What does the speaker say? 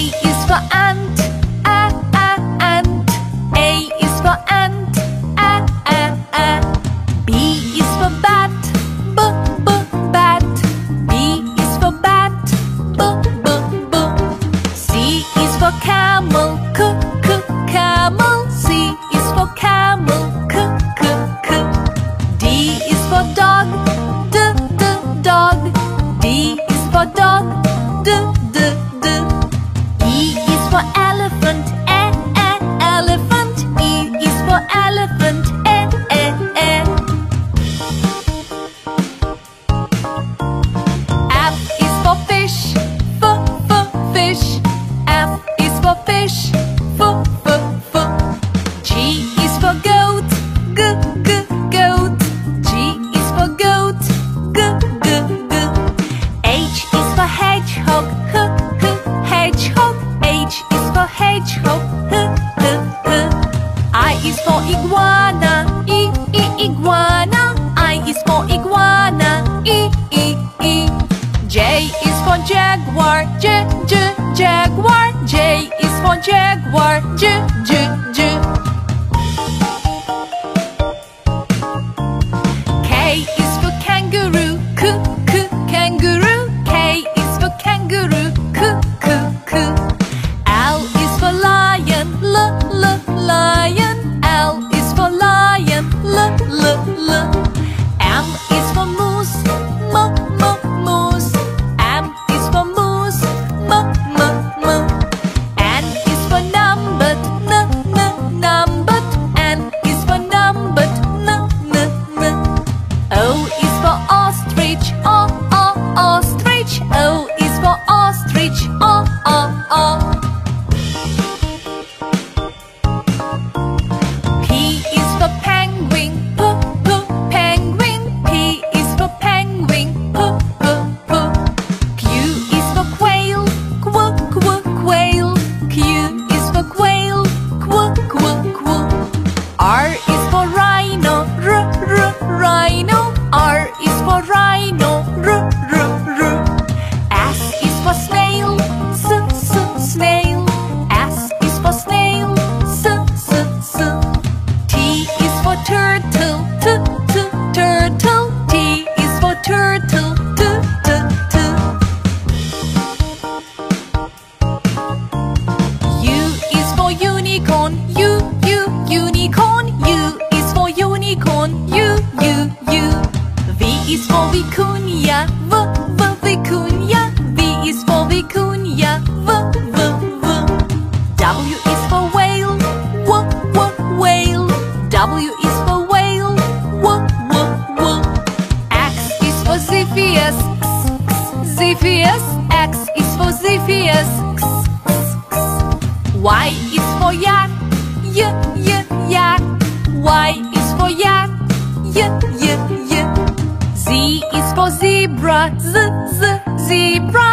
you. jaguar, ju, ju, Zephyrs, X is for Zephyrs, X, X, X. Y is for yak, Y, Y, yak. Y is for yak, Y, Y, Y. Z is for zebra, Z, Z, zebra.